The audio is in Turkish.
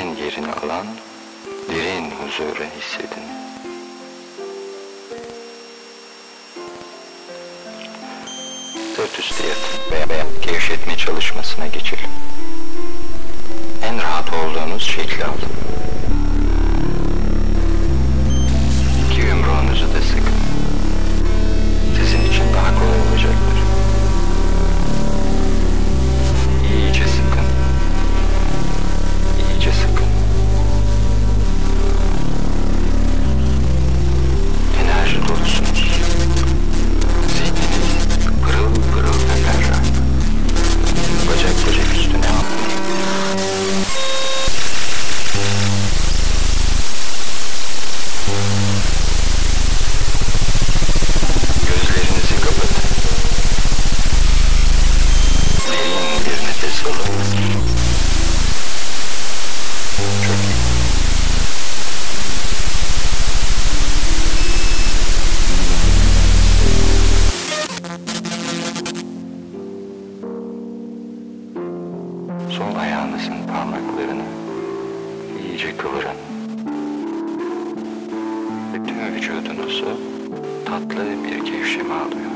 En yerini alan derin huzuru hissedin. Sırt üstü yatın veya gevşetme çalışmasına geçelim. En rahat olduğunuz şekli alın. Sol ayağınızın parmaklarını iyice kıvırın. Bütün vücudunuzu tatlı bir gevşeme alıyor.